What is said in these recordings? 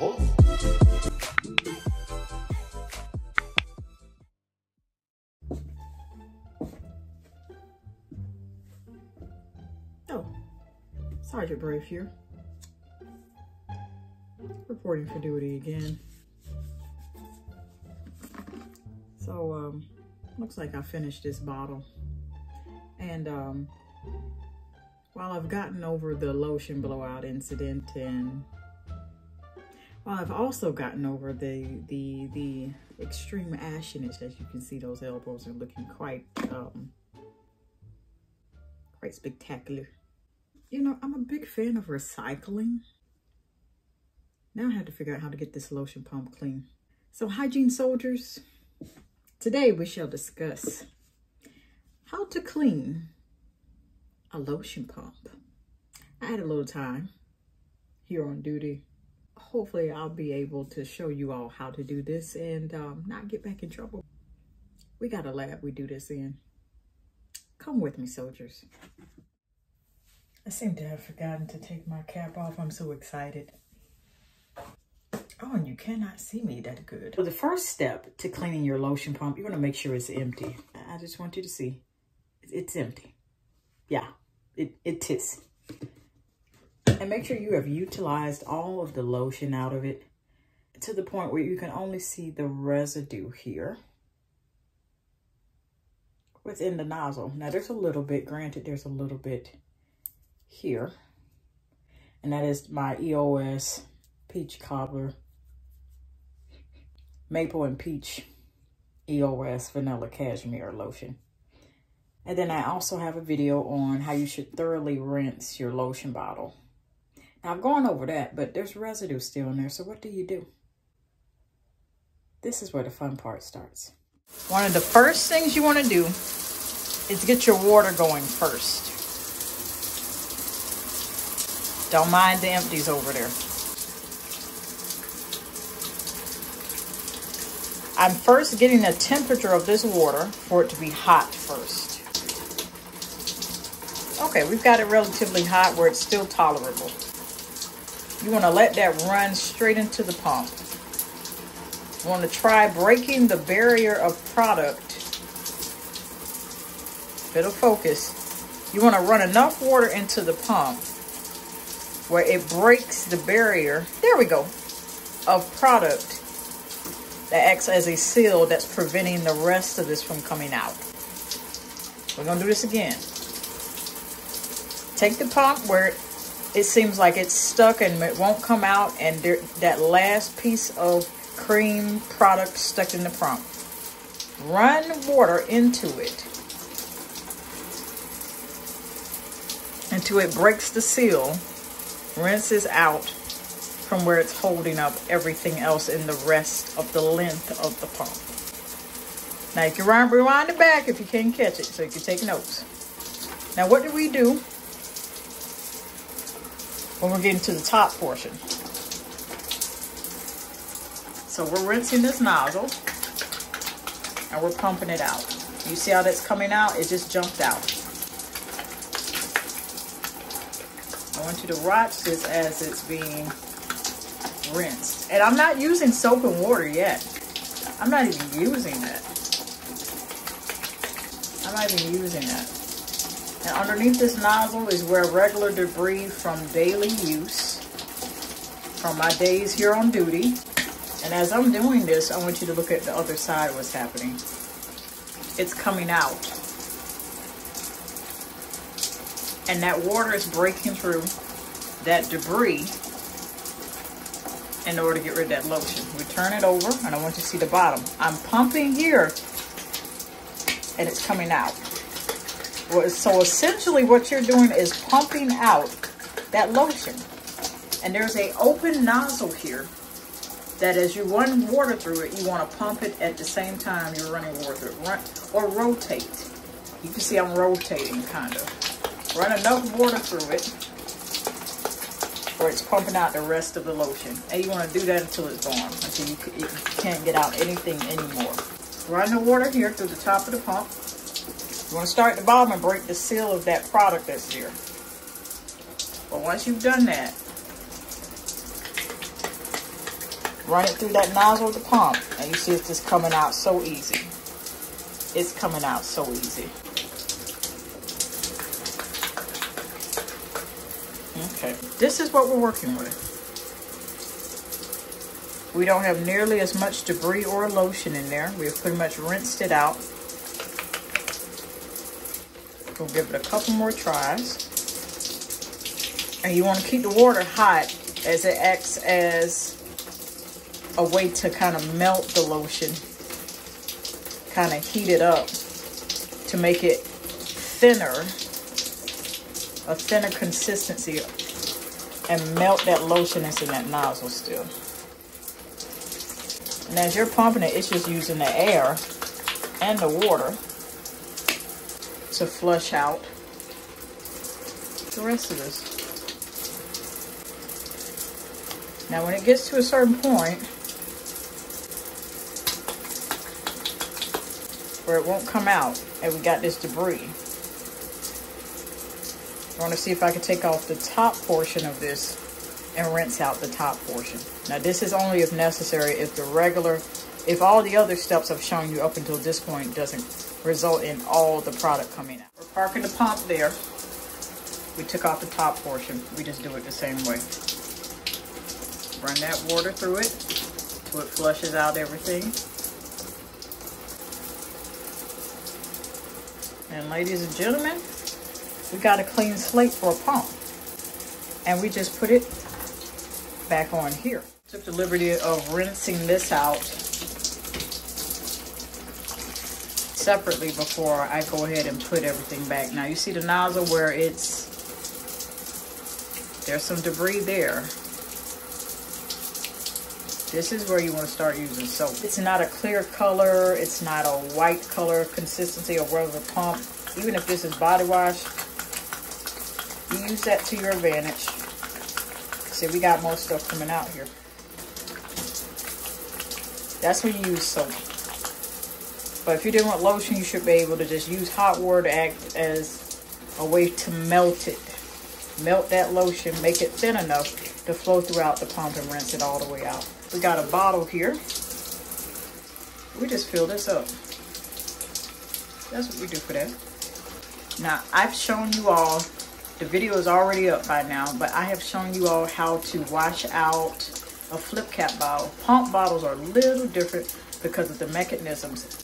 Oh, Sergeant Brave here. Reporting for duty again. So, um, looks like I finished this bottle. And, um, while I've gotten over the lotion blowout incident and while I've also gotten over the, the, the extreme ashiness, as you can see, those elbows are looking quite, um, quite spectacular. You know, I'm a big fan of recycling. Now I have to figure out how to get this lotion pump clean. So hygiene soldiers, today we shall discuss how to clean a lotion pump. I had a little time here on duty. Hopefully I'll be able to show you all how to do this and um, not get back in trouble. We got a lab we do this in. Come with me, soldiers. I seem to have forgotten to take my cap off. I'm so excited. Oh, and you cannot see me that good. So the first step to cleaning your lotion pump, you want to make sure it's empty. I just want you to see it's empty. Yeah, it, it is. And make sure you have utilized all of the lotion out of it to the point where you can only see the residue here within the nozzle. Now there's a little bit, granted there's a little bit here. And that is my EOS Peach Cobbler Maple and Peach EOS Vanilla Cashmere Lotion. And then I also have a video on how you should thoroughly rinse your lotion bottle. I've gone over that, but there's residue still in there. So what do you do? This is where the fun part starts. One of the first things you want to do is get your water going first. Don't mind the empties over there. I'm first getting the temperature of this water for it to be hot first. Okay, we've got it relatively hot where it's still tolerable. You want to let that run straight into the pump. You want to try breaking the barrier of product. Bit of focus. You want to run enough water into the pump where it breaks the barrier, there we go, of product that acts as a seal that's preventing the rest of this from coming out. We're going to do this again. Take the pump where it seems like it's stuck and it won't come out and there, that last piece of cream product stuck in the pump. Run water into it until it breaks the seal rinses out from where it's holding up everything else in the rest of the length of the pump. Now you can rewind it back if you can't catch it so you can take notes. Now what do we do when we're getting to the top portion? So we're rinsing this nozzle and we're pumping it out. You see how that's coming out? It just jumped out. I want you to watch this as it's being rinsed. And I'm not using soap and water yet. I'm not even using that. I'm not even using that. And underneath this nozzle is where regular debris from daily use, from my days here on duty. And as I'm doing this, I want you to look at the other side what's happening. It's coming out and that water is breaking through that debris in order to get rid of that lotion. We turn it over, and I want you to see the bottom. I'm pumping here, and it's coming out. So essentially what you're doing is pumping out that lotion. And there's a open nozzle here that as you run water through it, you want to pump it at the same time you're running water through it. Run, or rotate. You can see I'm rotating, kind of. Run enough water through it where it's pumping out the rest of the lotion. And you want to do that until it's gone, until you, you can't get out anything anymore. Run the water here through the top of the pump. You want to start at the bottom and break the seal of that product that's here. But once you've done that, run it through that nozzle of the pump, and you see it's just coming out so easy. It's coming out so easy. Okay, this is what we're working with. We don't have nearly as much debris or lotion in there. We've pretty much rinsed it out. We'll give it a couple more tries. And you want to keep the water hot as it acts as a way to kind of melt the lotion. Kind of heat it up to make it thinner, a thinner consistency, and melt that lotion that's in that nozzle still. And as you're pumping it, it's just using the air and the water to flush out the rest of this. Now when it gets to a certain point where it won't come out and we got this debris, I want to see if I can take off the top portion of this and rinse out the top portion. Now this is only if necessary if the regular, if all the other steps I've shown you up until this point doesn't result in all the product coming out. We're parking the pump there. We took off the top portion. We just do it the same way. Run that water through it till it flushes out everything. And ladies and gentlemen, we got a clean slate for a pump. And we just put it back on here. Took the liberty of rinsing this out separately before I go ahead and put everything back. Now you see the nozzle where it's, there's some debris there. This is where you want to start using soap. It's not a clear color. It's not a white color consistency or whatever pump. Even if this is body wash, you use that to your advantage. See, we got more stuff coming out here. That's when you use soap. But if you're doing with lotion, you should be able to just use hot water to act as a way to melt it. Melt that lotion, make it thin enough to flow throughout the pump and rinse it all the way out. We got a bottle here. We just fill this up. That's what we do for that. Now, I've shown you all the video is already up by now, but I have shown you all how to wash out a flip cap bottle. Pump bottles are a little different because of the mechanisms.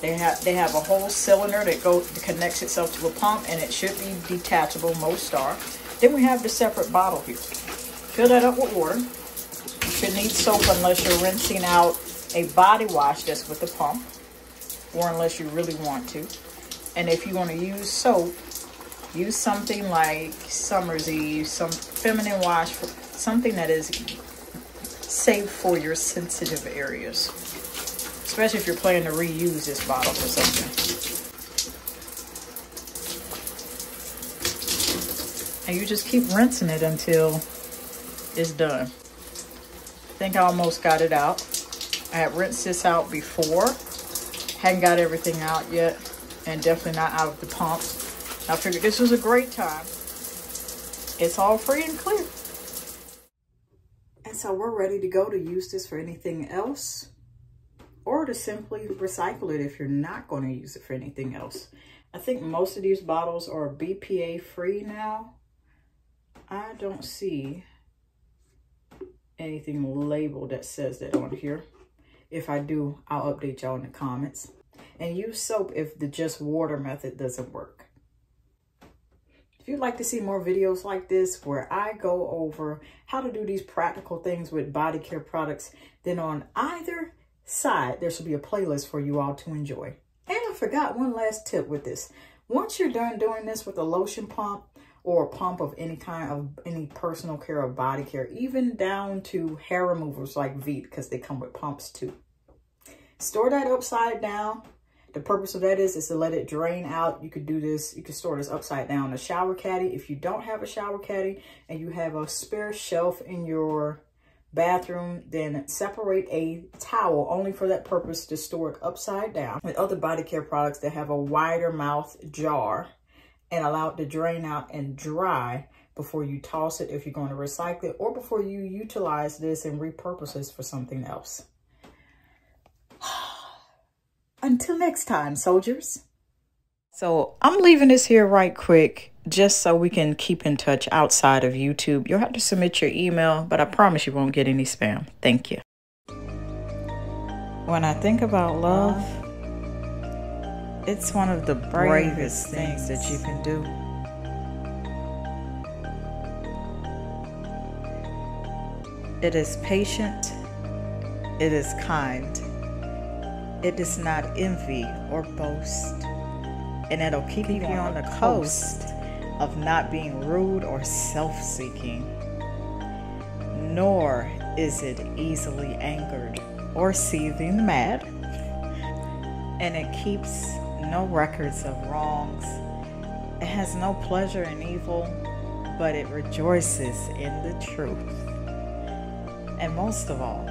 They have they have a whole cylinder that goes that connects itself to a pump and it should be detachable, most are. Then we have the separate bottle here. Fill that up with water. You should need soap unless you're rinsing out a body wash that's with the pump or unless you really want to. And if you want to use soap, use something like Summer's Eve, some feminine wash, for something that is safe for your sensitive areas. Especially if you're planning to reuse this bottle for something. And you just keep rinsing it until it's done. I think I almost got it out. I had rinsed this out before. Hadn't got everything out yet. And definitely not out of the pump. I figured this was a great time. It's all free and clear. And so we're ready to go to use this for anything else or to simply recycle it if you're not going to use it for anything else. I think most of these bottles are BPA free now. I don't see anything labeled that says that on here. If I do, I'll update y'all in the comments. And use soap if the just water method doesn't work. If you'd like to see more videos like this where I go over how to do these practical things with body care products, then on either side, there should be a playlist for you all to enjoy. And I forgot one last tip with this. Once you're done doing this with a lotion pump or a pump of any kind of any personal care or body care, even down to hair removers like Veet because they come with pumps too. Store that upside down the purpose of that is, is to let it drain out. You could do this, you could store this upside down in a shower caddy. If you don't have a shower caddy and you have a spare shelf in your bathroom, then separate a towel only for that purpose to store it upside down with other body care products that have a wider mouth jar and allow it to drain out and dry before you toss it if you're going to recycle it or before you utilize this and repurpose this for something else. Until next time, soldiers. So I'm leaving this here right quick just so we can keep in touch outside of YouTube. You'll have to submit your email, but I promise you won't get any spam. Thank you. When I think about love, it's one of the bravest things that you can do. It is patient, it is kind, it does not envy or boast, and it'll keep, keep you on the coast of not being rude or self seeking. Nor is it easily angered or seething mad, and it keeps no records of wrongs. It has no pleasure in evil, but it rejoices in the truth. And most of all,